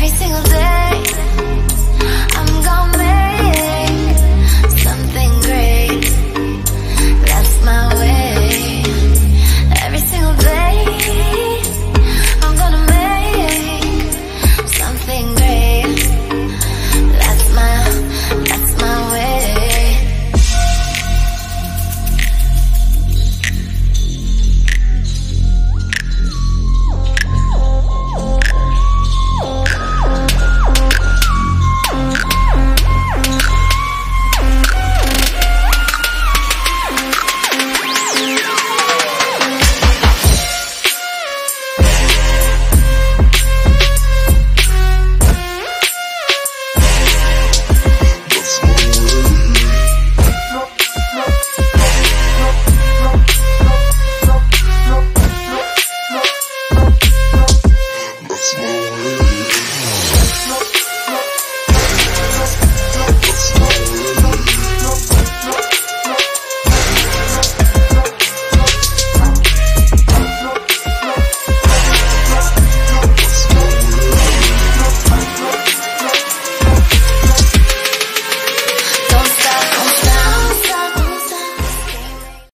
every single day.